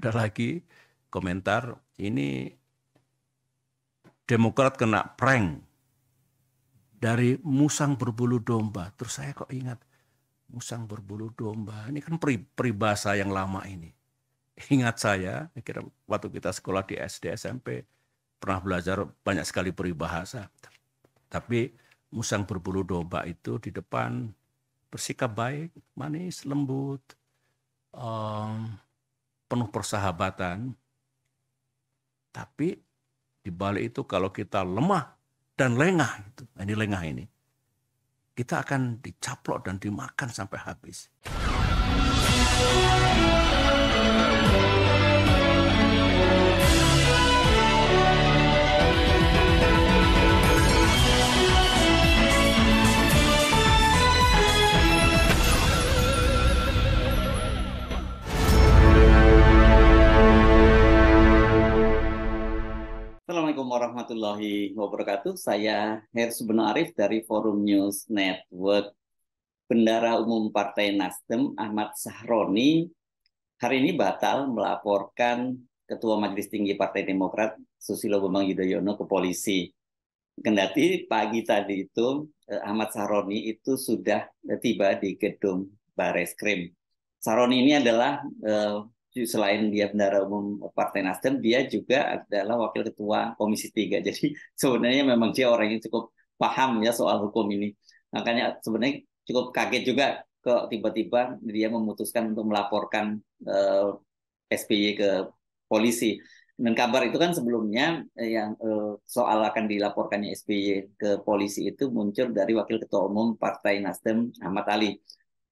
ada lagi komentar ini Demokrat kena prank dari musang berbulu domba. Terus saya kok ingat musang berbulu domba. Ini kan peribahasa yang lama ini. Ingat saya, kira waktu kita sekolah di SD SMP pernah belajar banyak sekali peribahasa. Tapi musang berbulu domba itu di depan bersikap baik, manis, lembut, um, penuh persahabatan. Tapi di balik itu kalau kita lemah dan lengah, itu, ini lengah ini, kita akan dicaplok dan dimakan sampai habis. Assalamualaikum warahmatullahi wabarakatuh. Saya Hersu Arif dari Forum News Network. Bendara Umum Partai Nasdem Ahmad Sahroni hari ini batal melaporkan Ketua Majelis Tinggi Partai Demokrat Susilo Bambang Yudhoyono ke polisi. Kendati pagi tadi itu eh, Ahmad Sahroni itu sudah tiba di gedung Bareskrim. Sahroni ini adalah eh, selain dia bendara umum Partai Nasdem, dia juga adalah wakil ketua Komisi 3. Jadi sebenarnya memang dia orang yang cukup paham ya soal hukum ini. Makanya sebenarnya cukup kaget juga kok tiba-tiba dia memutuskan untuk melaporkan eh, SBY ke polisi. Dan kabar itu kan sebelumnya eh, yang uh, soal akan dilaporkannya SBY ke polisi itu muncul dari Wakil Ketua Umum Partai Nasdem Ahmad Ali.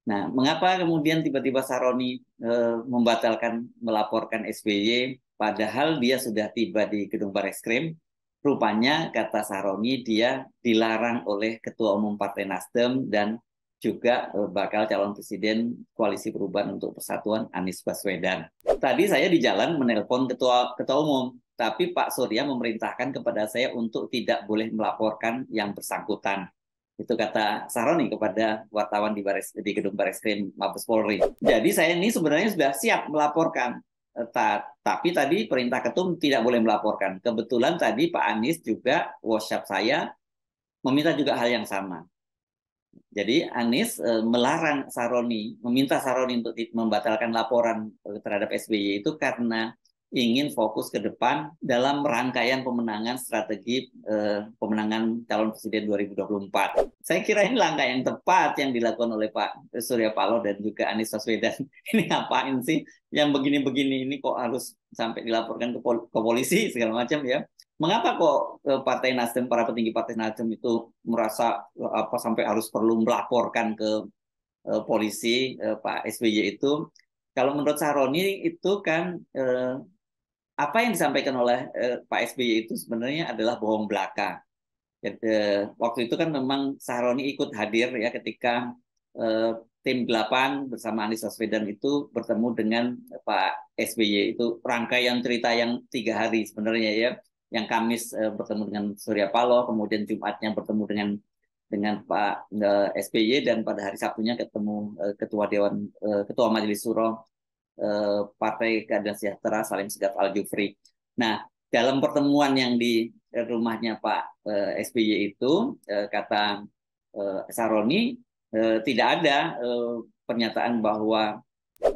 Nah, mengapa kemudian tiba-tiba Saroni e, membatalkan melaporkan SBY padahal dia sudah tiba di gedung Bareskrim? Rupanya kata Saroni dia dilarang oleh Ketua Umum Partai Nasdem dan juga e, bakal calon presiden Koalisi Perubahan untuk Persatuan Anies Baswedan. Tadi saya di jalan menelpon Ketua Ketua Umum, tapi Pak Surya memerintahkan kepada saya untuk tidak boleh melaporkan yang bersangkutan. Itu kata Saroni kepada wartawan di, baris, di gedung Baris Krim Mabes Polri. Jadi saya ini sebenarnya sudah siap melaporkan. Eh, ta tapi tadi perintah ketum tidak boleh melaporkan. Kebetulan tadi Pak Anies juga WhatsApp saya meminta juga hal yang sama. Jadi Anies e, melarang Saroni, meminta Saroni untuk membatalkan laporan terhadap SBY itu karena ingin fokus ke depan dalam rangkaian pemenangan strategi eh, pemenangan calon presiden 2024. Saya kira ini langkah yang tepat yang dilakukan oleh Pak Surya Paloh dan juga Anies Baswedan. Ini ngapain sih yang begini-begini ini kok harus sampai dilaporkan ke, pol ke polisi segala macam ya? Mengapa kok eh, Partai Nasdem para petinggi Partai Nasdem itu merasa eh, apa sampai harus perlu melaporkan ke eh, polisi eh, Pak SBY itu? Kalau menurut Saroni itu kan eh, apa yang disampaikan oleh eh, Pak SBY itu sebenarnya adalah bohong belaka. Eh, waktu itu kan memang Sahroni ikut hadir ya ketika eh, tim 8 bersama Anies Baswedan itu bertemu dengan Pak SBY itu rangkaian cerita yang tiga hari sebenarnya ya. Yang Kamis eh, bertemu dengan Surya Paloh kemudian Jumatnya bertemu dengan dengan Pak eh, SBY dan pada hari Sabtunya ketemu eh, Ketua Dewan eh, Ketua Majelis Suro Eh, Partai Keadilan Sejahtera Salim Segaf Al Jufri. Nah, dalam pertemuan yang di rumahnya Pak eh, SBY itu eh, kata Saroni tidak ada pernyataan bahwa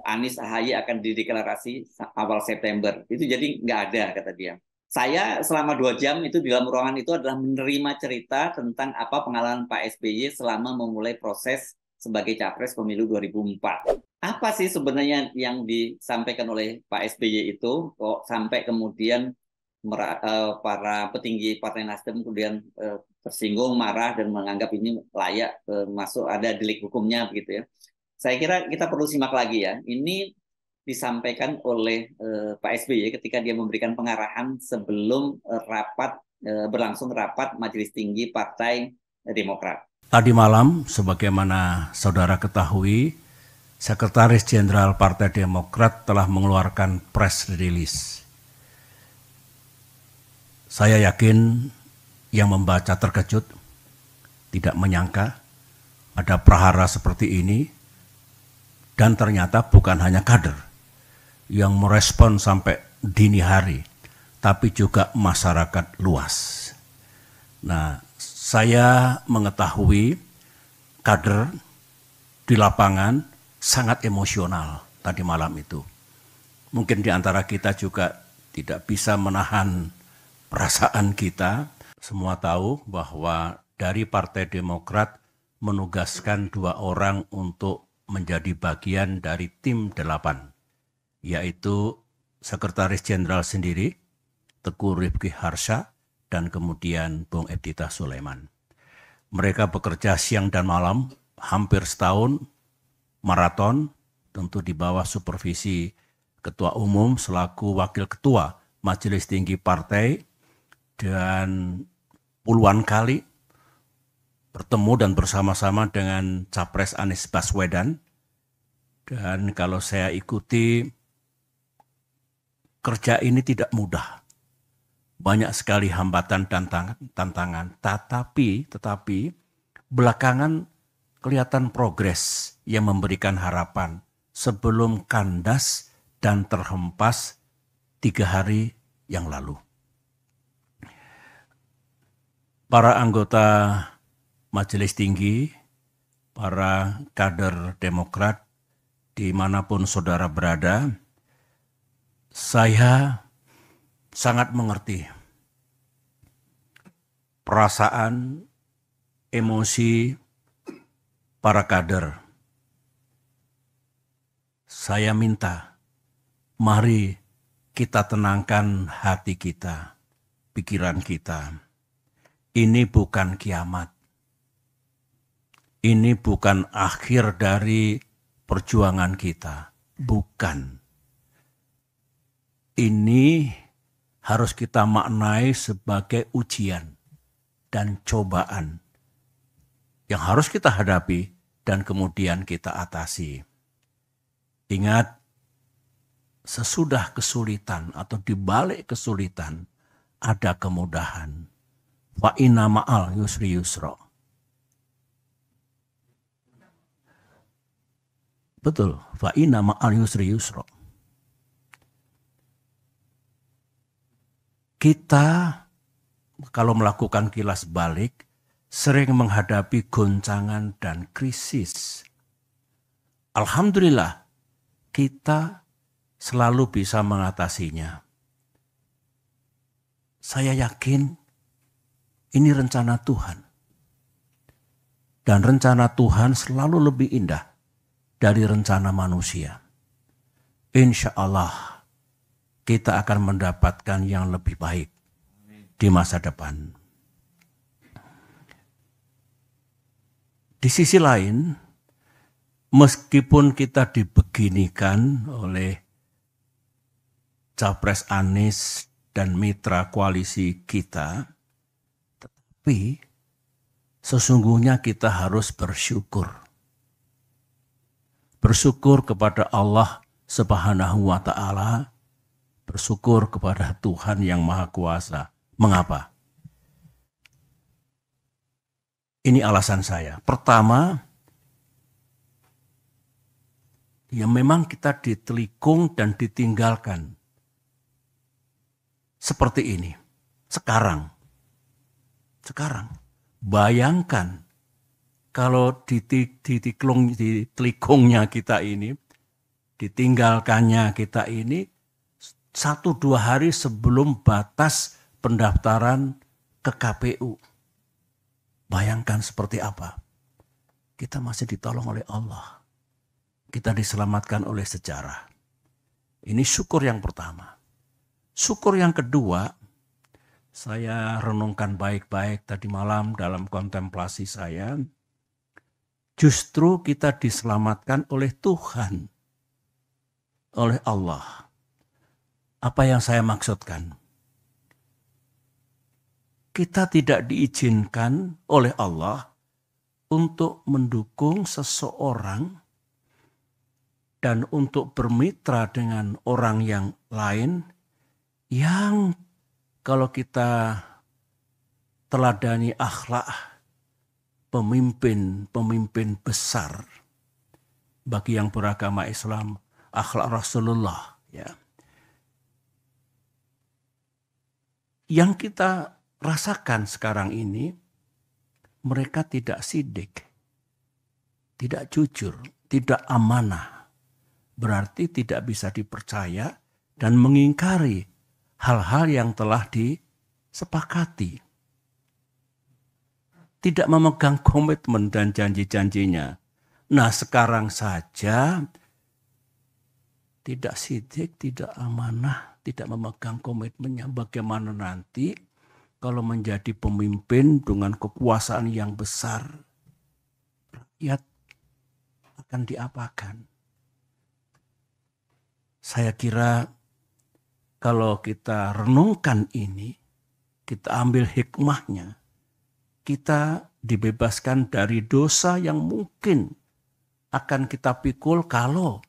Anies Ahaye akan dideklarasi awal September. Itu jadi nggak ada kata dia. Saya selama dua jam itu di dalam ruangan itu adalah menerima cerita tentang apa pengalaman Pak SBY selama memulai proses sebagai capres pemilu 2004 apa sih sebenarnya yang disampaikan oleh Pak SBY itu kok sampai kemudian eh, para petinggi Partai Nasdem kemudian uh, tersinggung, marah dan menganggap ini layak uh, masuk ada delik hukumnya begitu ya. Saya kira kita perlu simak lagi ya. Ini disampaikan oleh Pak SBY ketika dia memberikan pengarahan sebelum rapat berlangsung rapat Majelis Tinggi Partai Demokrat. Tadi malam sebagaimana saudara ketahui Sekretaris Jenderal Partai Demokrat telah mengeluarkan press release. Saya yakin yang membaca terkejut, tidak menyangka ada prahara seperti ini, dan ternyata bukan hanya kader yang merespon sampai dini hari, tapi juga masyarakat luas. Nah, saya mengetahui kader di lapangan sangat emosional tadi malam itu. Mungkin di antara kita juga tidak bisa menahan perasaan kita. Semua tahu bahwa dari Partai Demokrat menugaskan dua orang untuk menjadi bagian dari tim delapan yaitu Sekretaris Jenderal sendiri, Teguh Rifki Harsha, dan kemudian Bung Edita Sulaiman. Mereka bekerja siang dan malam, hampir setahun, maraton, tentu di bawah supervisi Ketua Umum selaku Wakil Ketua Majelis Tinggi Partai, dan puluhan kali bertemu dan bersama-sama dengan Capres Anies Baswedan. Dan kalau saya ikuti kerja ini tidak mudah. Banyak sekali hambatan dan tantangan, tetapi tetapi belakangan kelihatan progres yang memberikan harapan sebelum kandas dan terhempas tiga hari yang lalu. Para anggota Majelis Tinggi, para kader Demokrat, di mana pun saudara berada, saya sangat mengerti perasaan, emosi para kader. Saya minta, mari kita tenangkan hati kita, pikiran kita. Ini bukan kiamat. Ini bukan akhir dari perjuangan kita. Bukan ini harus kita maknai sebagai ujian dan cobaan yang harus kita hadapi dan kemudian kita atasi. Ingat, sesudah kesulitan atau dibalik kesulitan ada kemudahan. Wa inna ma'al yusri yusro. Betul, fa inna ma'al yusri yusro. Kita kalau melakukan kilas balik sering menghadapi goncangan dan krisis. Alhamdulillah, kita selalu bisa mengatasinya. Saya yakin ini rencana Tuhan. Dan rencana Tuhan selalu lebih indah dari rencana manusia. Insya Allah kita akan mendapatkan yang lebih baik di masa depan. Di sisi lain, meskipun kita dibeginikan oleh Capres Anies dan mitra koalisi kita, tetapi sesungguhnya kita harus bersyukur. Bersyukur kepada Allah Subhanahu wa taala bersyukur kepada Tuhan yang Maha Kuasa. Mengapa? Ini alasan saya. Pertama, ya memang kita ditelikung dan ditinggalkan. Seperti ini. Sekarang. Sekarang. Bayangkan kalau di, di, di, di telikungnya kita ini, ditinggalkannya kita ini, satu dua hari sebelum batas pendaftaran ke KPU. Bayangkan seperti apa. Kita masih ditolong oleh Allah. Kita diselamatkan oleh sejarah. Ini syukur yang pertama. Syukur yang kedua, saya renungkan baik-baik tadi malam dalam kontemplasi saya. Justru kita diselamatkan oleh Tuhan, oleh Allah apa yang saya maksudkan? Kita tidak diizinkan oleh Allah untuk mendukung seseorang dan untuk bermitra dengan orang yang lain yang kalau kita teladani akhlak pemimpin-pemimpin besar bagi yang beragama Islam, akhlak Rasulullah Ya. Yang kita rasakan sekarang ini, mereka tidak sidik, tidak jujur, tidak amanah. Berarti tidak bisa dipercaya dan mengingkari hal-hal yang telah disepakati. Tidak memegang komitmen dan janji-janjinya. Nah sekarang saja tidak sidik, tidak amanah, tidak memegang komitmennya. Bagaimana nanti kalau menjadi pemimpin dengan kekuasaan yang besar, rakyat akan diapakan? Saya kira kalau kita renungkan ini, kita ambil hikmahnya, kita dibebaskan dari dosa yang mungkin akan kita pikul kalau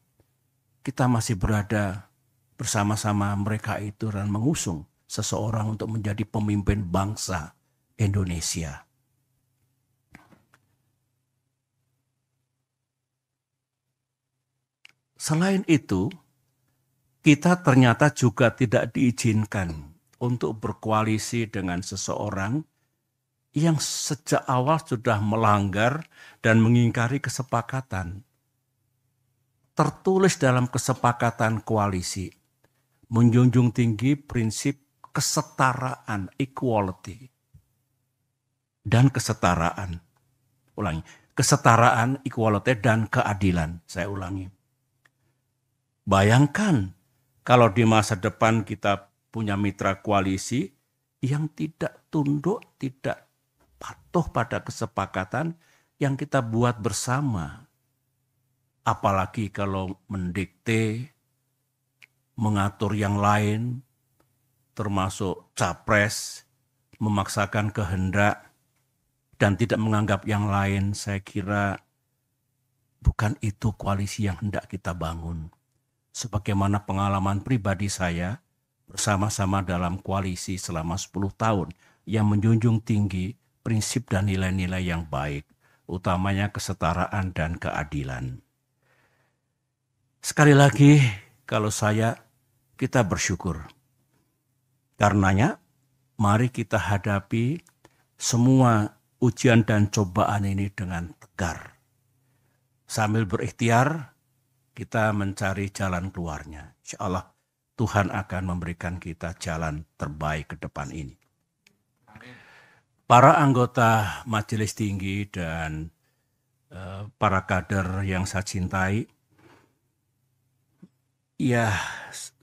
kita masih berada bersama-sama mereka itu dan mengusung seseorang untuk menjadi pemimpin bangsa Indonesia. Selain itu, kita ternyata juga tidak diizinkan untuk berkoalisi dengan seseorang yang sejak awal sudah melanggar dan mengingkari kesepakatan tertulis dalam kesepakatan koalisi menjunjung tinggi prinsip kesetaraan equality. Dan kesetaraan ulangi kesetaraan equality dan keadilan. Saya ulangi. Bayangkan kalau di masa depan kita punya mitra koalisi yang tidak tunduk tidak patuh pada kesepakatan yang kita buat bersama. Apalagi kalau mendikte, mengatur yang lain, termasuk capres, memaksakan kehendak, dan tidak menganggap yang lain, saya kira bukan itu koalisi yang hendak kita bangun. Sebagaimana pengalaman pribadi saya bersama-sama dalam koalisi selama 10 tahun yang menjunjung tinggi prinsip dan nilai-nilai yang baik, utamanya kesetaraan dan keadilan. Sekali lagi, kalau saya, kita bersyukur. Karenanya, mari kita hadapi semua ujian dan cobaan ini dengan tegar. Sambil berikhtiar, kita mencari jalan keluarnya. Insya Allah Tuhan akan memberikan kita jalan terbaik ke depan ini. Para anggota majelis tinggi dan uh, para kader yang saya cintai, Ya,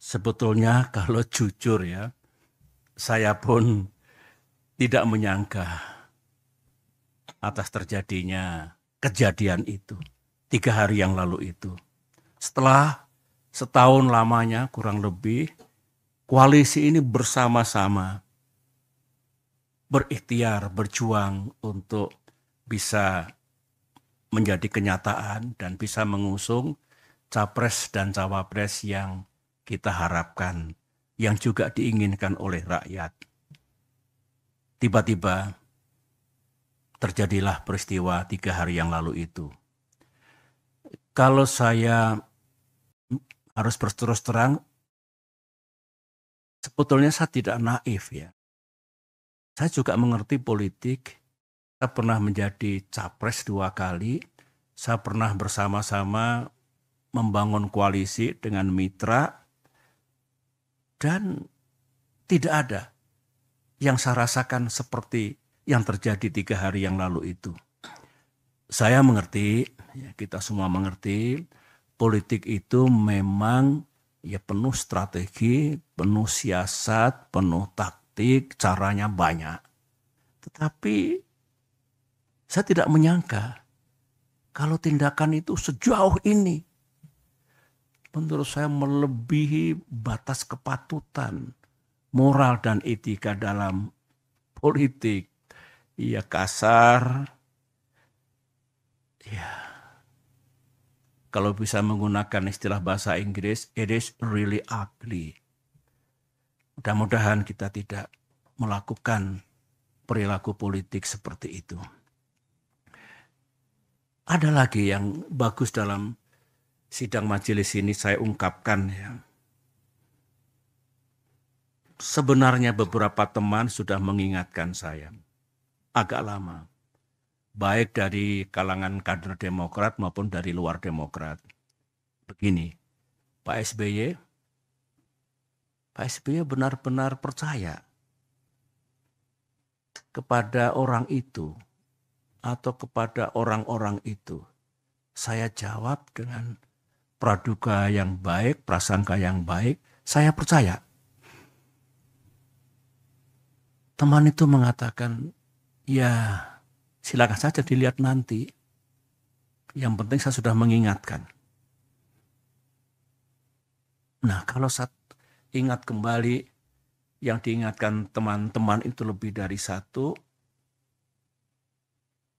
sebetulnya kalau jujur ya, saya pun tidak menyangka atas terjadinya kejadian itu. Tiga hari yang lalu itu. Setelah setahun lamanya kurang lebih, koalisi ini bersama-sama berikhtiar, berjuang untuk bisa menjadi kenyataan dan bisa mengusung capres dan cawapres yang kita harapkan, yang juga diinginkan oleh rakyat. Tiba-tiba terjadilah peristiwa tiga hari yang lalu itu. Kalau saya harus berterus terang, sebetulnya saya tidak naif ya. Saya juga mengerti politik. Saya pernah menjadi capres dua kali. Saya pernah bersama-sama membangun koalisi dengan mitra dan tidak ada yang saya rasakan seperti yang terjadi tiga hari yang lalu itu. Saya mengerti, ya kita semua mengerti, politik itu memang ya penuh strategi, penuh siasat, penuh taktik, caranya banyak. Tetapi saya tidak menyangka kalau tindakan itu sejauh ini menurut saya melebihi batas kepatutan moral dan etika dalam politik. Ia kasar, ya kalau bisa menggunakan istilah bahasa Inggris, it is really ugly. Mudah-mudahan kita tidak melakukan perilaku politik seperti itu. Ada lagi yang bagus dalam sidang majelis ini saya ungkapkan ya. sebenarnya beberapa teman sudah mengingatkan saya agak lama, baik dari kalangan kader Demokrat maupun dari luar Demokrat. Begini, Pak SBY, Pak SBY benar-benar percaya kepada orang itu atau kepada orang-orang itu. Saya jawab dengan praduga yang baik, prasangka yang baik, saya percaya Teman itu mengatakan, ya silakan saja dilihat nanti. Yang penting saya sudah mengingatkan. Nah kalau saat ingat kembali yang diingatkan teman-teman itu lebih dari satu,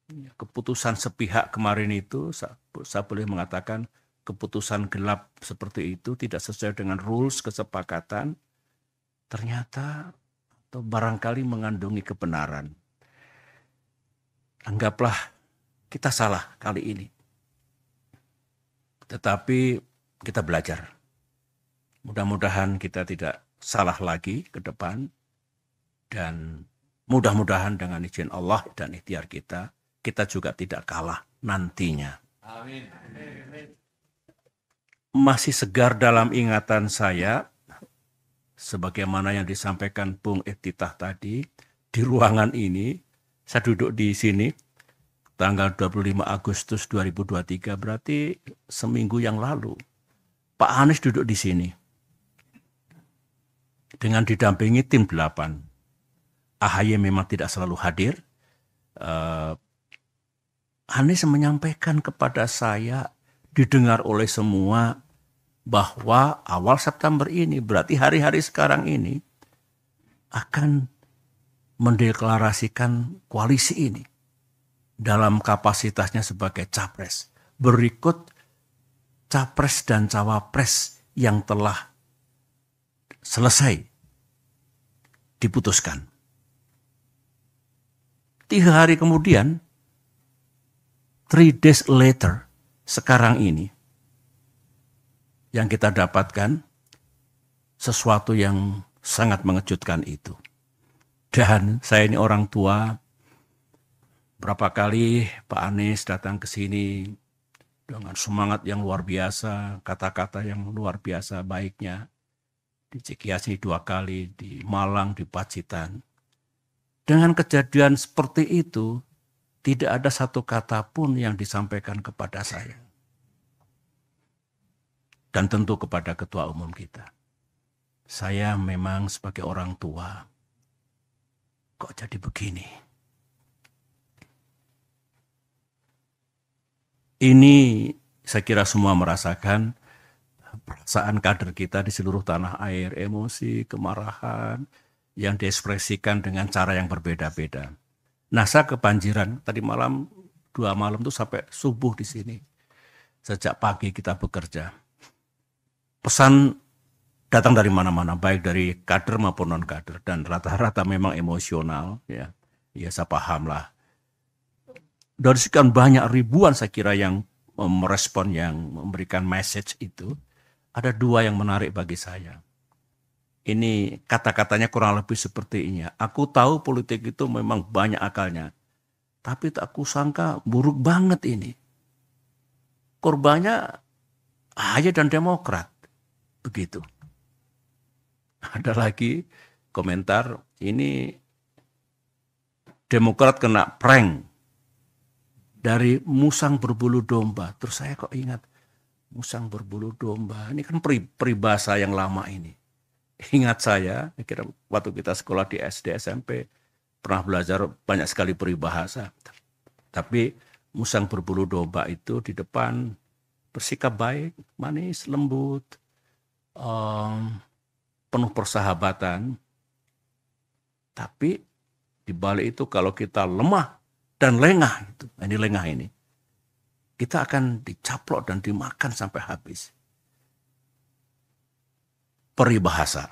ya, keputusan sepihak kemarin itu saya boleh mengatakan keputusan gelap seperti itu tidak sesuai dengan rules kesepakatan ternyata atau barangkali mengandungi kebenaran. Anggaplah kita salah kali ini. Tetapi kita belajar. Mudah-mudahan kita tidak salah lagi ke depan. Dan mudah-mudahan dengan izin Allah dan ikhtiar kita, kita juga tidak kalah nantinya. Amin. Masih segar dalam ingatan saya sebagaimana yang disampaikan Bung Etitah tadi, di ruangan ini, saya duduk di sini, tanggal 25 Agustus 2023, berarti seminggu yang lalu. Pak Anies duduk di sini. Dengan didampingi tim 8. AHY memang tidak selalu hadir. Uh, Anies menyampaikan kepada saya, didengar oleh semua, bahwa awal September ini berarti hari-hari sekarang ini akan mendeklarasikan koalisi ini dalam kapasitasnya sebagai capres. Berikut capres dan cawapres yang telah selesai diputuskan. Tiga hari kemudian, three days later, sekarang ini, yang kita dapatkan sesuatu yang sangat mengejutkan itu. Dan saya ini orang tua, berapa kali Pak Anies datang ke sini dengan semangat yang luar biasa, kata-kata yang luar biasa baiknya. Di Cikiasi dua kali, di Malang, di Pacitan. Dengan kejadian seperti itu, tidak ada satu kata pun yang disampaikan kepada saya dan tentu kepada ketua umum kita. Saya memang sebagai orang tua, kok jadi begini? Ini saya kira semua merasakan perasaan kader kita di seluruh tanah air, emosi, kemarahan yang diekspresikan dengan cara yang berbeda-beda. Saya kebanjiran tadi malam dua malam tuh sampai subuh di sini. Sejak pagi kita bekerja pesan datang dari mana-mana, baik dari kader maupun non kader dan rata-rata memang emosional ya. Ya saya paham lah. Dari sekian banyak ribuan saya kira yang merespon yang memberikan message itu ada dua yang menarik bagi saya. Ini kata-katanya kurang lebih seperti ini. Aku tahu politik itu memang banyak akalnya. Tapi aku sangka buruk banget ini. Korbannya aja dan Demokrat. Begitu. Ada lagi komentar, ini Demokrat kena prank dari musang berbulu domba. Terus saya kok ingat, musang berbulu domba, ini kan peribahasa yang lama ini. Ingat saya, kira waktu kita sekolah di SD, SMP, pernah belajar banyak sekali peribahasa. Tapi musang berbulu domba itu di depan bersikap baik, manis, lembut, um, penuh persahabatan, tapi di balik itu kalau kita lemah dan lengah ini lengah ini, kita akan dicaplok dan dimakan sampai habis. Peribahasa,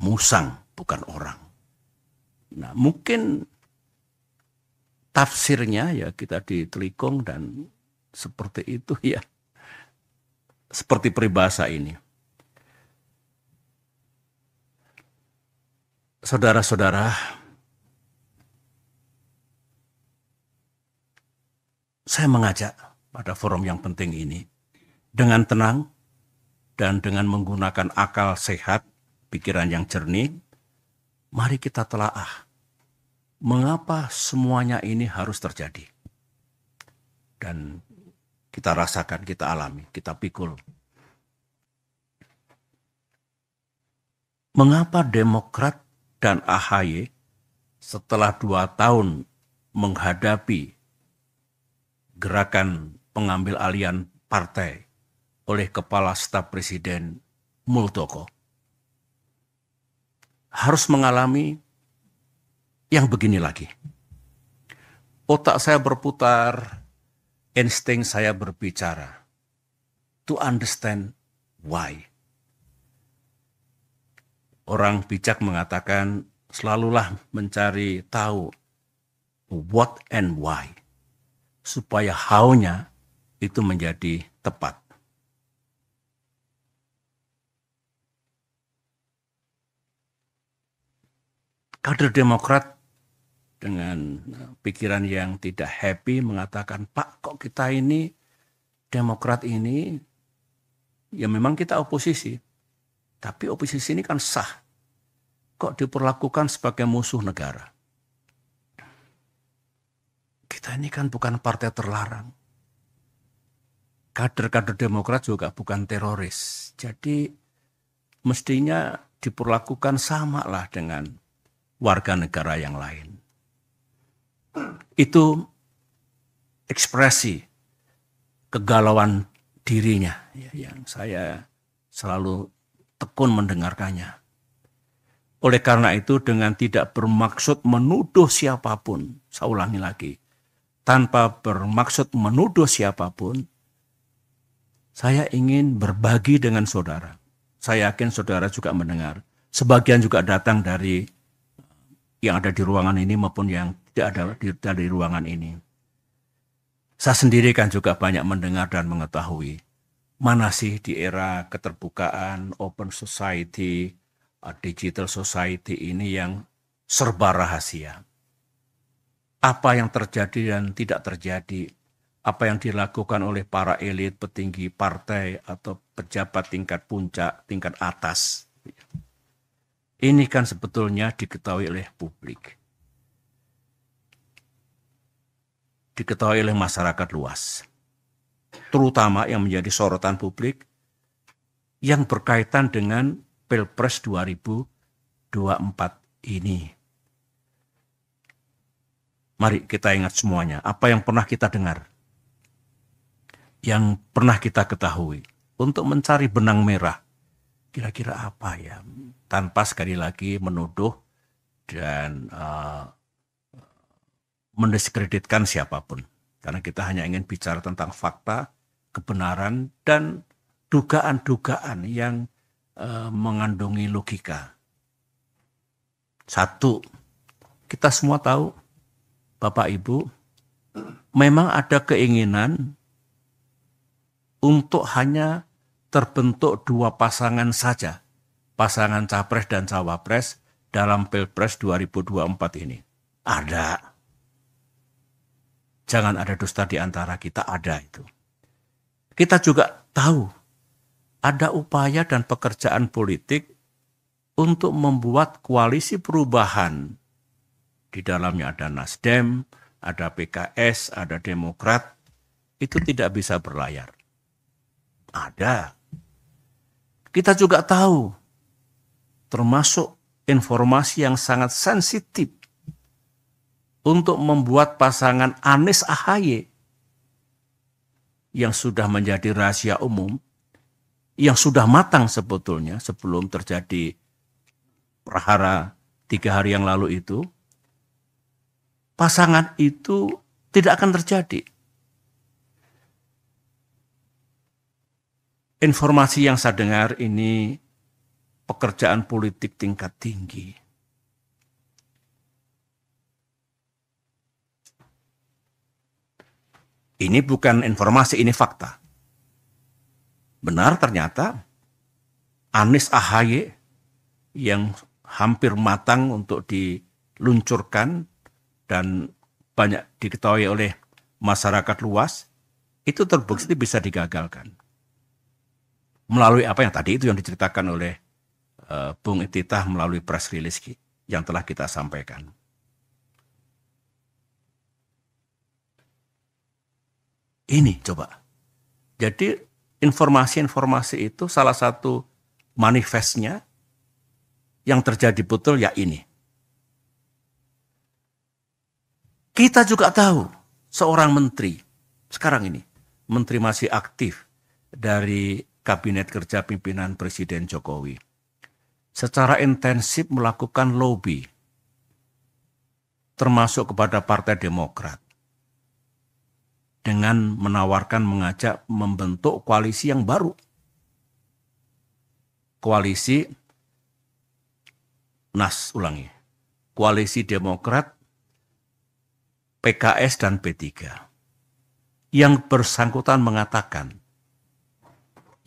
musang bukan orang. Nah mungkin tafsirnya ya kita ditelikung dan seperti itu ya. Seperti peribahasa ini. Saudara-saudara, saya mengajak pada forum yang penting ini dengan tenang dan dengan menggunakan akal sehat, pikiran yang jernih, mari kita telaah mengapa semuanya ini harus terjadi. Dan kita rasakan, kita alami, kita pikul. Mengapa Demokrat dan AHY setelah dua tahun menghadapi gerakan pengambil alian partai oleh Kepala Staf Presiden Muldoko harus mengalami yang begini lagi. Otak saya berputar, insting saya berbicara. To understand why. Orang bijak mengatakan selalulah mencari tahu what and why supaya how-nya itu menjadi tepat. Kader Demokrat dengan pikiran yang tidak happy mengatakan, Pak kok kita ini Demokrat ini ya memang kita oposisi, tapi oposisi ini kan sah. Kok diperlakukan sebagai musuh negara? Kita ini kan bukan partai terlarang. Kader-kader Demokrat juga bukan teroris. Jadi mestinya diperlakukan sama lah dengan warga negara yang lain. Itu ekspresi kegalauan dirinya ya, yang saya selalu tekun mendengarkannya. Oleh karena itu dengan tidak bermaksud menuduh siapa pun, saya ulangi lagi, tanpa bermaksud menuduh siapa pun, saya ingin berbagi dengan saudara. Saya yakin saudara juga mendengar. Sebagian juga datang dari yang ada di ruangan ini maupun yang tidak ada di, dari ruangan ini. Saya sendiri kan juga banyak mendengar dan mengetahui mana sih di era keterbukaan, open society, uh, digital society ini yang serba rahasia. Apa yang terjadi dan tidak terjadi, apa yang dilakukan oleh para elit, petinggi partai, atau pejabat tingkat puncak, tingkat atas. Ini kan sebetulnya diketahui oleh publik. Diketahui oleh masyarakat luas terutama yang menjadi sorotan publik yang berkaitan dengan Pilpres 2024 ini. Mari kita ingat semuanya, apa yang pernah kita dengar, yang pernah kita ketahui, untuk mencari benang merah. Kira-kira apa ya? Tanpa sekali lagi menuduh dan uh, mendiskreditkan siapa pun. Karena kita hanya ingin bicara tentang fakta, kebenaran, dan dugaan-dugaan yang uh, mengandungi logika. Satu, kita semua tahu, Bapak Ibu, memang ada keinginan untuk hanya terbentuk dua pasangan saja, pasangan capres dan cawapres dalam Pilpres 2024 ini. Ada. Jangan ada dusta di antara kita, ada itu. Kita juga tahu ada upaya dan pekerjaan politik untuk membuat koalisi perubahan. Di dalamnya ada Nasdem, ada PKS, ada Demokrat. Itu tidak bisa berlayar. Ada. Kita juga tahu, termasuk informasi yang sangat sensitif untuk membuat pasangan Anies Ahaye yang sudah menjadi rahasia umum, yang sudah matang sebetulnya sebelum terjadi perhara tiga hari yang lalu itu, pasangan itu tidak akan terjadi. Informasi yang saya dengar ini pekerjaan politik tingkat tinggi Ini bukan informasi, ini fakta. Benar ternyata Anies Ahaye yang hampir matang untuk diluncurkan dan banyak diketahui oleh masyarakat luas, itu terbukti bisa digagalkan. Melalui apa yang tadi itu yang diceritakan oleh uh, Bung Ititah melalui press release yang telah kita sampaikan. Ini coba. Jadi informasi-informasi itu salah satu manifestnya yang terjadi betul ya ini. Kita juga tahu seorang menteri sekarang ini, menteri masih aktif dari Kabinet Kerja Pimpinan Presiden Jokowi, secara intensif melakukan lobby, termasuk kepada Partai Demokrat, dengan menawarkan mengajak membentuk koalisi yang baru. Koalisi NAS ulangi. Koalisi Demokrat, PKS dan P3. Yang bersangkutan mengatakan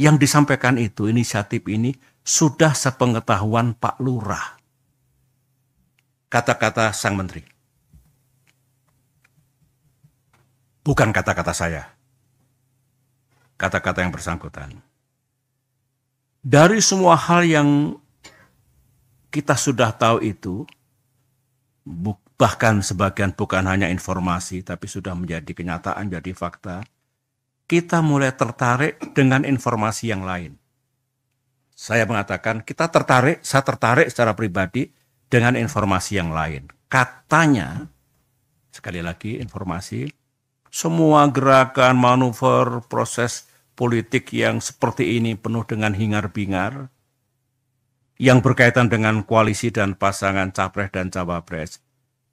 yang disampaikan itu inisiatif ini sudah sepengetahuan Pak Lurah. Kata-kata sang menteri. Bukan kata-kata saya. Kata-kata yang bersangkutan. Dari semua hal yang kita sudah tahu itu, bahkan sebagian bukan hanya informasi, tapi sudah menjadi kenyataan, jadi fakta, kita mulai tertarik dengan informasi yang lain. Saya mengatakan, kita tertarik, saya tertarik secara pribadi dengan informasi yang lain. Katanya, sekali lagi informasi, semua gerakan, manuver, proses politik yang seperti ini penuh dengan hingar-bingar, yang berkaitan dengan koalisi dan pasangan capres dan cawapres,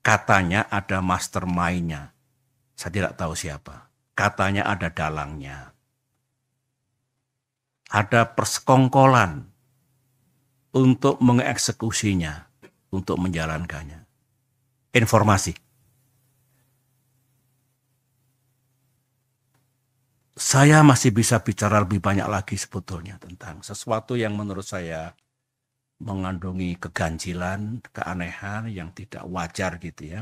katanya ada mastermind-nya. Saya tidak tahu siapa. Katanya ada dalangnya. Ada persekongkolan untuk mengeksekusinya, untuk menjalankannya. Informasi saya masih bisa bicara lebih banyak lagi sebetulnya tentang sesuatu yang menurut saya mengandungi keganjilan, keanehan yang tidak wajar gitu ya.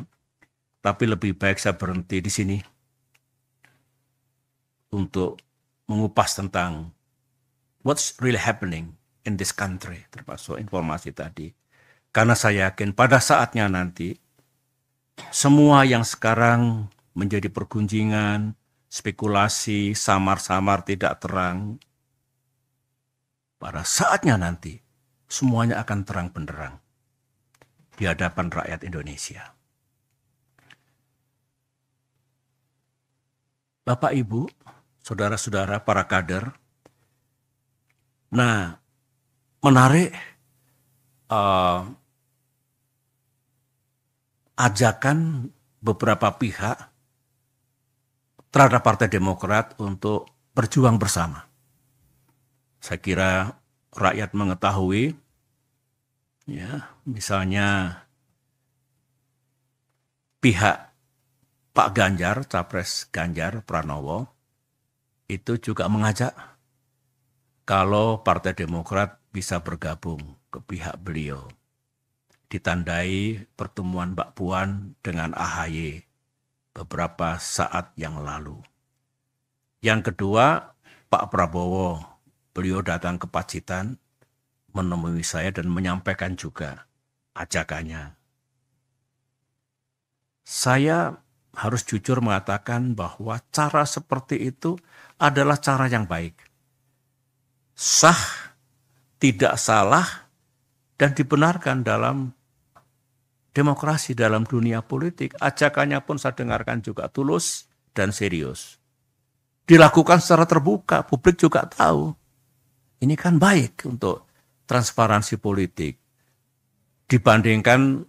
Tapi lebih baik saya berhenti di sini untuk mengupas tentang what's really happening in this country, termasuk informasi tadi. Karena saya yakin pada saatnya nanti semua yang sekarang menjadi pergunjingan, spekulasi, samar-samar tidak terang. Pada saatnya nanti, semuanya akan terang benderang di hadapan rakyat Indonesia. Bapak, Ibu, saudara-saudara, para kader, nah, menarik uh, ajakan beberapa pihak terhadap Partai Demokrat untuk berjuang bersama. Saya kira rakyat mengetahui, ya, misalnya pihak Pak Ganjar, Capres Ganjar Pranowo, itu juga mengajak kalau Partai Demokrat bisa bergabung ke pihak beliau. Ditandai pertemuan Mbak Puan dengan AHY beberapa saat yang lalu. Yang kedua, Pak Prabowo, beliau datang ke Pacitan menemui saya dan menyampaikan juga ajakannya. Saya harus jujur mengatakan bahwa cara seperti itu adalah cara yang baik. Sah, tidak salah, dan dibenarkan dalam demokrasi dalam dunia politik, ajakannya pun saya dengarkan juga tulus dan serius. Dilakukan secara terbuka, publik juga tahu. Ini kan baik untuk transparansi politik. Dibandingkan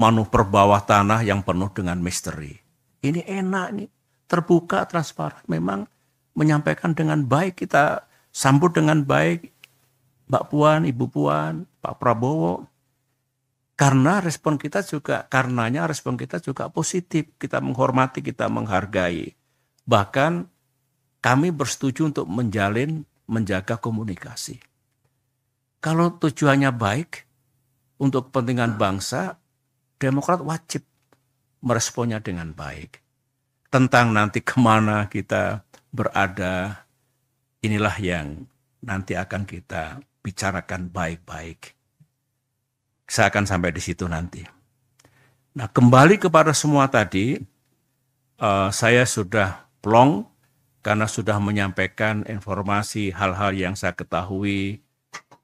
manuver bawah tanah yang penuh dengan misteri. Ini enak nih, terbuka, transparan. Memang menyampaikan dengan baik, kita sambut dengan baik. Mbak Puan, Ibu Puan, Pak Prabowo, karena respon kita juga, karenanya respon kita juga positif. Kita menghormati, kita menghargai. Bahkan kami bersetuju untuk menjalin, menjaga komunikasi. Kalau tujuannya baik, untuk kepentingan bangsa, Demokrat wajib meresponnya dengan baik. Tentang nanti ke mana kita berada, inilah yang nanti akan kita bicarakan baik-baik. Saya akan sampai di situ nanti. Nah, kembali kepada semua tadi, uh, saya sudah plong karena sudah menyampaikan informasi hal-hal yang saya ketahui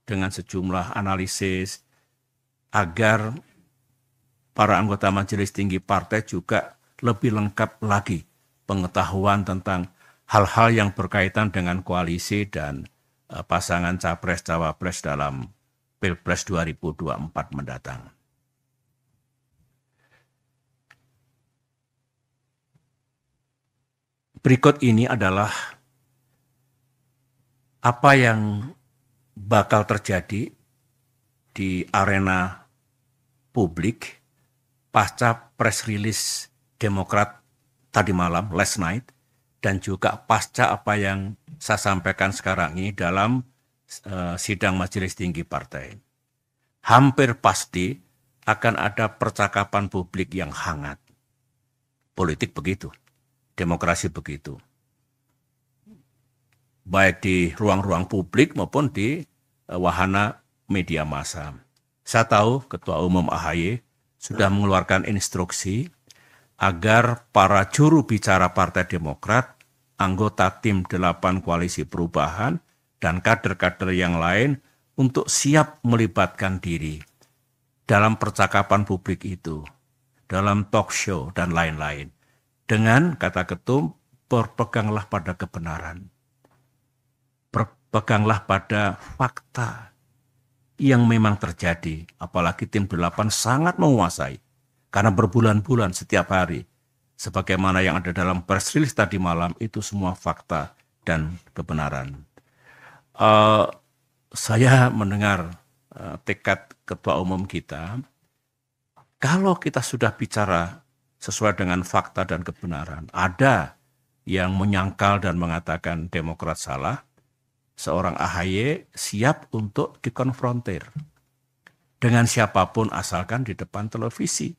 dengan sejumlah analisis agar para anggota majelis tinggi partai juga lebih lengkap lagi pengetahuan tentang hal-hal yang berkaitan dengan koalisi dan uh, pasangan capres-cawapres dalam Pilpres 2024 mendatang. Berikut ini adalah apa yang bakal terjadi di arena publik pasca press release Demokrat tadi malam, last night, dan juga pasca apa yang saya sampaikan sekarang ini dalam uh, sidang majelis tinggi partai. Hampir pasti akan ada percakapan publik yang hangat. Politik begitu demokrasi begitu. Baik di ruang-ruang publik maupun di eh, wahana media massa. Saya tahu Ketua Umum AHY sudah mengeluarkan instruksi agar para juru bicara Partai Demokrat, anggota tim delapan koalisi perubahan, dan kader-kader yang lain untuk siap melibatkan diri dalam percakapan publik itu, dalam talk show, dan lain-lain. Dengan kata ketum, berpeganglah pada kebenaran. Berpeganglah pada fakta yang memang terjadi. Apalagi tim delapan sangat menguasai. Karena berbulan-bulan setiap hari. Sebagaimana yang ada dalam press release tadi malam, itu semua fakta dan kebenaran. Uh, saya mendengar uh, tekad ketua umum kita, kalau kita sudah bicara sesuai dengan fakta dan kebenaran. Ada yang menyangkal dan mengatakan Demokrat salah, seorang AHY siap untuk dikonfrontir dengan siapa pun asalkan di depan televisi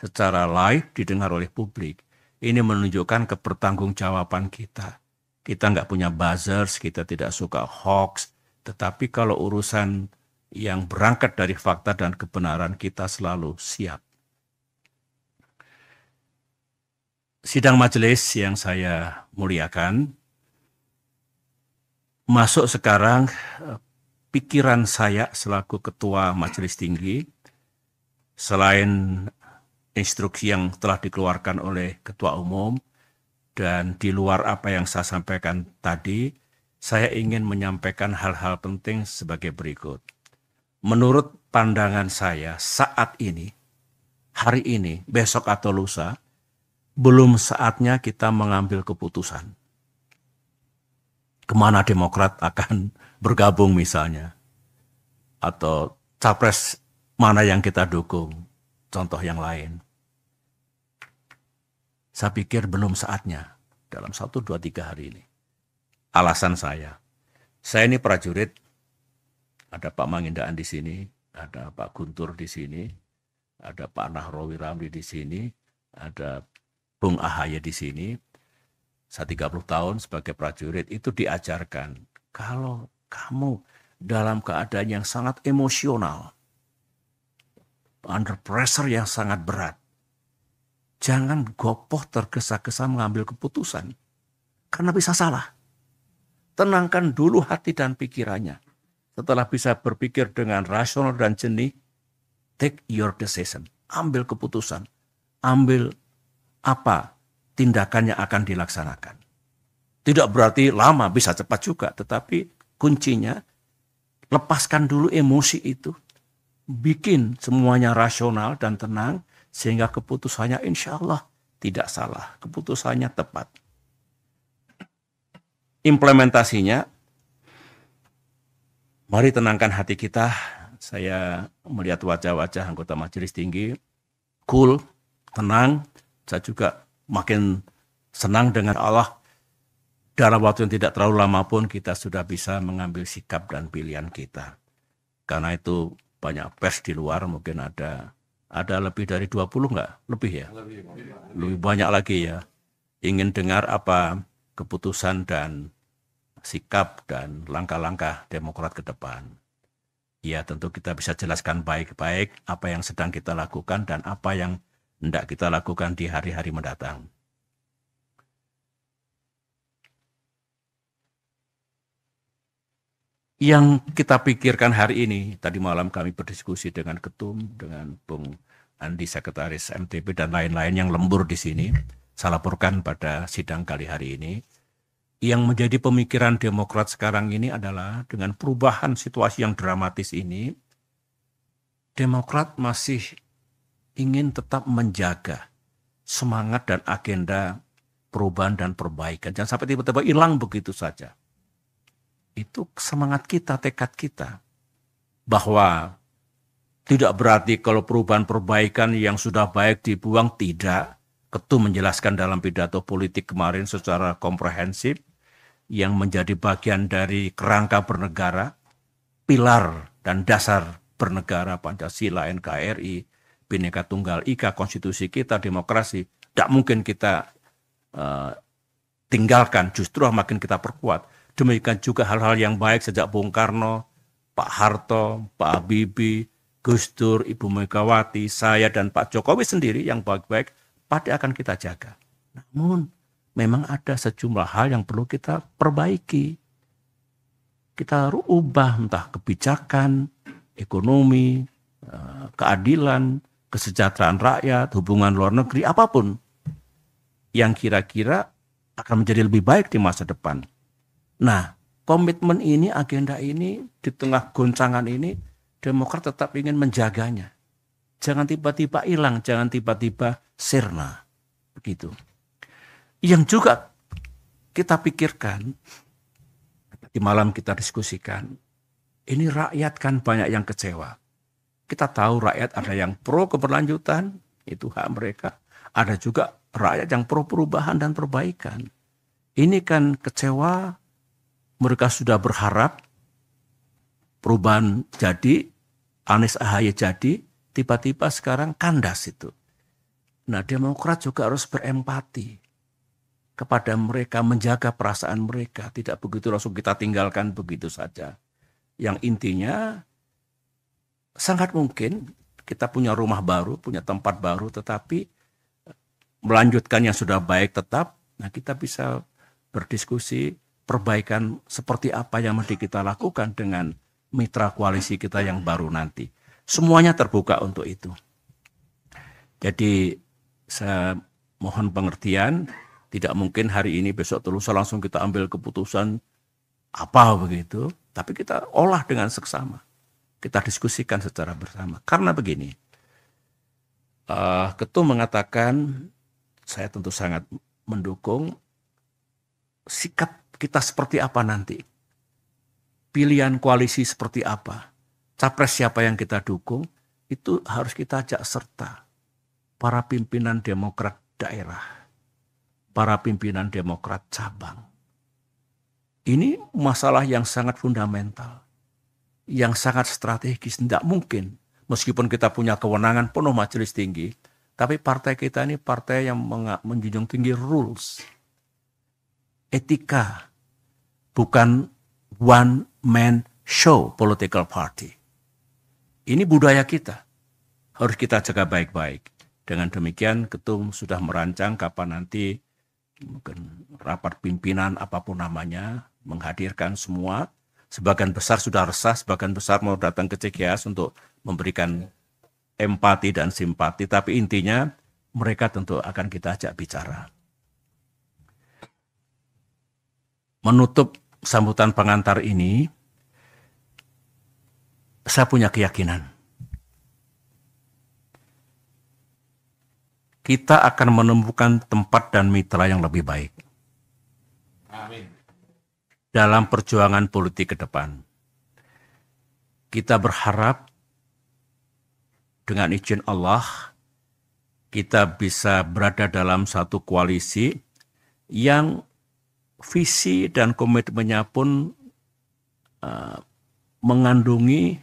secara live didengar oleh publik. Ini menunjukkan kepertanggungjawaban kita. Kita nggak punya buzzers, kita tidak suka hoax, tetapi kalau urusan yang berangkat dari fakta dan kebenaran kita selalu siap. sidang majelis yang saya muliakan, masuk sekarang eh, pikiran saya selaku ketua majelis tinggi, selain instruksi yang telah dikeluarkan oleh ketua umum, dan di luar apa yang saya sampaikan tadi, saya ingin menyampaikan hal-hal penting sebagai berikut. Menurut pandangan saya saat ini, hari ini, besok atau lusa, belum saatnya kita mengambil keputusan. Ke mana Demokrat akan bergabung misalnya. Atau capres mana yang kita dukung. Contoh yang lain. Saya pikir belum saatnya dalam satu, dua, tiga hari ini. Alasan saya, saya ini prajurit, ada Pak Mangindaan di sini, ada Pak Guntur di sini, ada Pak Nahrawi Ramli di sini, ada Bung Ahaye di sini, saya 30 tahun sebagai prajurit itu diajarkan, kalau kamu dalam keadaan yang sangat emosional, under pressure yang sangat berat, jangan gopoh tergesa-gesa mengambil keputusan, karena bisa salah. Tenangkan dulu hati dan pikirannya. Setelah bisa berpikir dengan rasional dan jernih, take your decision. Ambil keputusan. Ambil apa tindakan yang akan dilaksanakan. Tidak berarti lama, bisa cepat juga, tetapi kuncinya lepaskan dulu emosi itu. Bikin semuanya rasional dan tenang, sehingga keputusannya insya Allah tidak salah. Keputusannya tepat. Implementasinya, mari tenangkan hati kita. Saya melihat wajah-wajah anggota majelis tinggi, cool, tenang, saya juga makin senang dengan Allah. Dalam waktu yang tidak terlalu lama pun kita sudah bisa mengambil sikap dan pilihan kita. Karena itu banyak pers di luar mungkin ada ada lebih dari 20 enggak? Lebih ya? Lebih banyak lagi ya. Ingin dengar apa keputusan dan sikap dan langkah-langkah Demokrat ke depan. Ya tentu kita bisa jelaskan baik-baik apa yang sedang kita lakukan dan apa yang hendak kita lakukan di hari-hari mendatang. Yang kita pikirkan hari ini, tadi malam kami berdiskusi dengan Ketum, dengan Bung Andi Sekretaris MTB dan lain-lain yang lembur di sini. Saya laporkan pada sidang kali hari ini yang menjadi pemikiran Demokrat sekarang ini adalah dengan perubahan situasi yang dramatis ini, Demokrat masih ingin tetap menjaga semangat dan agenda perubahan dan perbaikan. Jangan sampai tiba-tiba hilang begitu saja. Itu semangat kita, tekad kita. Bahwa tidak berarti kalau perubahan perbaikan yang sudah baik dibuang, tidak. Ketum menjelaskan dalam pidato politik kemarin secara komprehensif yang menjadi bagian dari kerangka bernegara, pilar dan dasar bernegara Pancasila, NKRI, Bhinneka Tunggal Ika, konstitusi kita, demokrasi, tidak mungkin kita uh, tinggalkan, justru makin kita perkuat. Demikian juga hal-hal yang baik sejak Bung Karno, Pak Harto, Pak Habibie, Gus Dur, Ibu Megawati, saya dan Pak Jokowi sendiri yang baik-baik, pasti akan kita jaga. Namun memang ada sejumlah hal yang perlu kita perbaiki. Kita ubah entah kebijakan, ekonomi, eh, keadilan, kesejahteraan rakyat, hubungan luar negeri, apa pun yang kira-kira akan menjadi lebih baik di masa depan. Nah, komitmen ini, agenda ini, di tengah goncangan ini, Demokrat tetap ingin menjaganya. Jangan tiba-tiba hilang, jangan tiba-tiba sirna. Begitu yang juga kita pikirkan, di malam kita diskusikan, ini rakyat kan banyak yang kecewa. Kita tahu rakyat ada yang pro keberlanjutan, itu hak mereka. Ada juga rakyat yang pro perubahan dan perbaikan. Ini kan kecewa, mereka sudah berharap perubahan jadi, Anies Ahaye jadi, tiba-tiba sekarang kandas itu. Nah Demokrat juga harus berempati kepada mereka, menjaga perasaan mereka. Tidak begitu langsung kita tinggalkan begitu saja. Yang intinya sangat mungkin kita punya rumah baru, punya tempat baru, tetapi melanjutkan yang sudah baik tetap, nah kita bisa berdiskusi perbaikan seperti apa yang mesti kita lakukan dengan mitra koalisi kita yang baru nanti. Semuanya terbuka untuk itu. Jadi saya mohon pengertian tidak mungkin hari ini besok terus langsung kita ambil keputusan apa begitu, tapi kita olah dengan seksama. Kita diskusikan secara bersama. Karena begini, uh, ketum mengatakan saya tentu sangat mendukung sikap kita seperti apa nanti. Pilihan koalisi seperti apa. Capres siapa yang kita dukung, itu harus kita ajak serta para pimpinan Demokrat daerah para pimpinan Demokrat cabang. Ini masalah yang sangat fundamental, yang sangat strategis. Tidak mungkin, meskipun kita punya kewenangan penuh majelis tinggi, tapi partai kita ini partai yang menjunjung tinggi rules, etika, bukan one man show political party. Ini budaya kita, harus kita jaga baik-baik. Dengan demikian, Ketum sudah merancang kapan nanti mungkin rapat pimpinan apa pun namanya menghadirkan semua sebagian besar sudah resah sebagian besar mau datang ke CGS untuk memberikan empati dan simpati tapi intinya mereka tentu akan kita ajak bicara menutup sambutan pengantar ini saya punya keyakinan kita akan menemukan tempat dan mitra yang lebih baik. Amin. Dalam perjuangan politik ke depan. Kita berharap dengan izin Allah kita bisa berada dalam satu koalisi yang visi dan komitmennya pun uh, mengandungi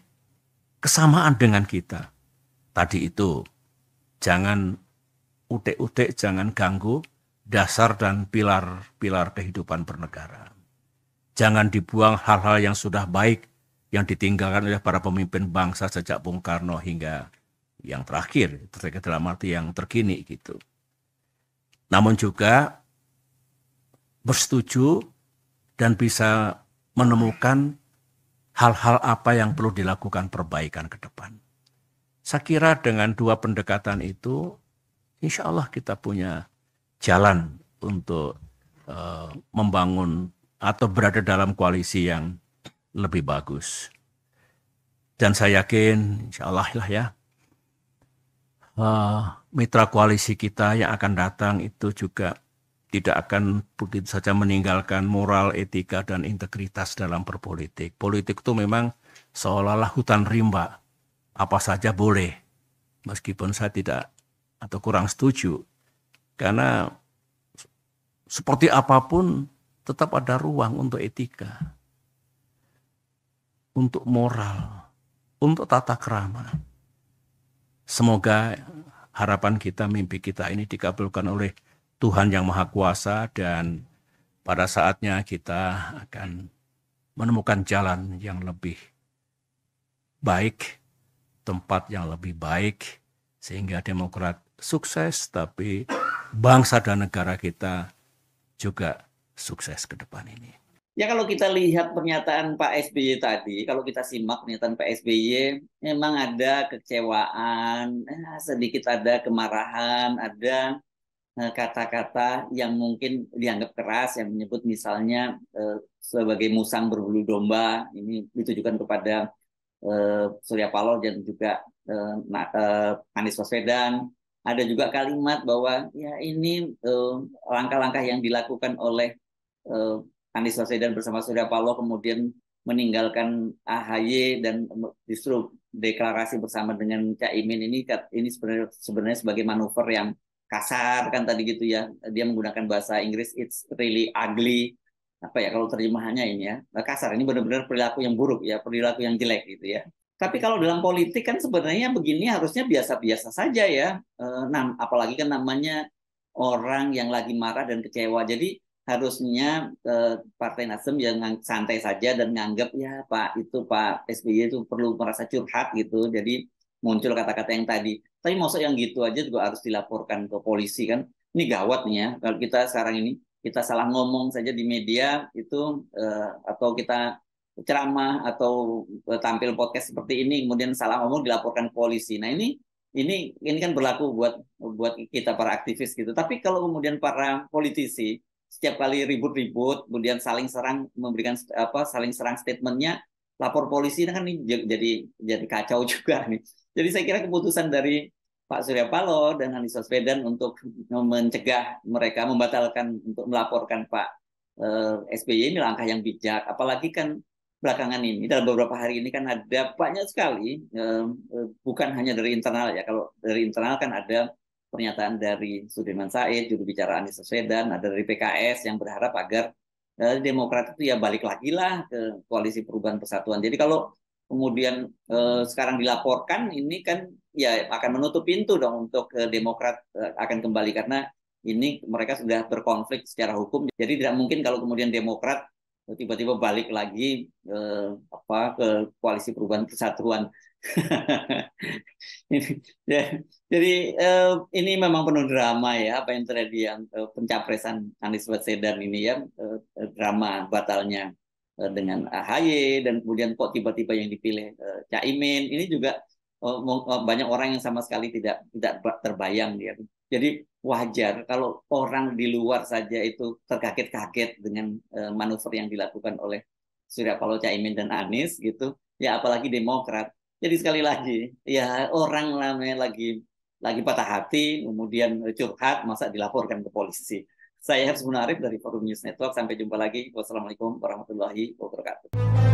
kesamaan dengan kita. Tadi itu, jangan utek-utek, jangan ganggu dasar dan pilar-pilar kehidupan bernegara. Jangan dibuang hal-hal yang sudah baik yang ditinggalkan oleh para pemimpin bangsa sejak Bung Karno hingga yang terakhir, terkait dalam arti yang terkini gitu. Namun juga bersetuju dan bisa menemukan hal-hal apa yang perlu dilakukan perbaikan ke depan. Saya kira dengan dua pendekatan itu, insya Allah kita punya jalan untuk uh, membangun atau berada dalam koalisi yang lebih bagus. Dan saya yakin, insya Allah lah ya, uh, mitra koalisi kita yang akan datang itu juga tidak akan begitu saja meninggalkan moral, etika, dan integritas dalam berpolitik. Politik itu memang seolah-olah hutan rimba. Apa saja boleh. Meskipun saya tidak atau kurang setuju. Karena seperti apa pun tetap ada ruang untuk etika. Untuk moral. Untuk tata kerama. Semoga harapan kita, mimpi kita ini dikabulkan oleh Tuhan yang Maha Kuasa dan pada saatnya kita akan menemukan jalan yang lebih baik, tempat yang lebih baik, sehingga Demokrat sukses, tapi bangsa dan negara kita juga sukses ke depan ini. Ya kalau kita lihat pernyataan Pak SBY tadi, kalau kita simak pernyataan Pak SBY, memang ada kecewaan, eh, sedikit ada kemarahan, ada kata-kata yang mungkin dianggap keras, yang menyebut misalnya eh, sebagai musang berbulu domba, ini ditujukan kepada Surya Paloh dan juga Anies Baswedan. Ada juga kalimat bahwa ya ini langkah-langkah yang dilakukan oleh Anies Baswedan bersama Surya Paloh kemudian meninggalkan AHY dan justru deklarasi bersama dengan Cak Imin ini ini sebenarnya sebenarnya sebagai manuver yang kasar kan tadi gitu ya. Dia menggunakan bahasa Inggris it's really ugly. Apa ya kalau terjemahannya ini ya. Kasar ini benar-benar perilaku yang buruk ya perilaku yang jelek gitu ya. Tapi kalau dalam politik kan sebenarnya begini harusnya biasa-biasa saja ya. Nah apalagi kan namanya orang yang lagi marah dan kecewa. Jadi harusnya eh, Partai Nasdem yang santai saja dan nganggap ya Pak itu Pak SBY itu perlu merasa curhat gitu. Jadi muncul kata-kata yang tadi. Tapi maksud yang gitu aja juga harus dilaporkan ke polisi kan. Ini gawat nih ya. Kalau kita sekarang ini kita salah ngomong saja di media itu eh, atau kita ceramah atau eh, tampil podcast seperti ini kemudian salah ngomong dilaporkan ke polisi. Nah ini ini ini kan berlaku buat buat kita para aktivis gitu. Tapi kalau kemudian para politisi setiap kali ribut-ribut kemudian saling serang memberikan apa saling serang statementnya lapor polisi kan ini jadi jadi kacau juga nih jadi saya kira keputusan dari Pak Surya Paloh dan Anies Baswedan untuk mencegah mereka membatalkan untuk melaporkan Pak eh, SBY ini langkah yang bijak apalagi kan belakangan ini dalam beberapa hari ini kan ada banyak sekali eh, eh bukan hanya dari internal ya kalau dari internal kan ada pernyataan dari Sudirman Said, juru bicara Anies Baswedan, ada dari PKS yang berharap agar Demokrat itu ya balik lagi lah ke koalisi perubahan persatuan. Jadi kalau kemudian eh, sekarang dilaporkan, ini kan ya akan menutup pintu dong untuk eh, Demokrat eh, akan kembali. Karena ini mereka sudah berkonflik secara hukum. Jadi tidak mungkin kalau kemudian Demokrat tiba-tiba balik lagi eh, apa ke koalisi perubahan persatuan ya, jadi uh, ini memang penuh drama ya apa yang terjadi yang uh, pencapresan Anies Baswedan ini ya uh, drama batalnya dengan AHY dan kemudian kok tiba-tiba yang dipilih uh, Caimin ini juga uh, banyak orang yang sama sekali tidak tidak terbayang ya. Jadi wajar kalau orang di luar saja itu terkaget-kaget dengan manuver yang dilakukan oleh Surya Paloh Caimin dan Anies gitu ya apalagi Demokrat jadi sekali lagi, ya orang namanya lagi lagi patah hati, kemudian curhat, masa dilaporkan ke polisi. Saya Harus Munarif dari Forum News Network. Sampai jumpa lagi. Wassalamualaikum warahmatullahi wabarakatuh.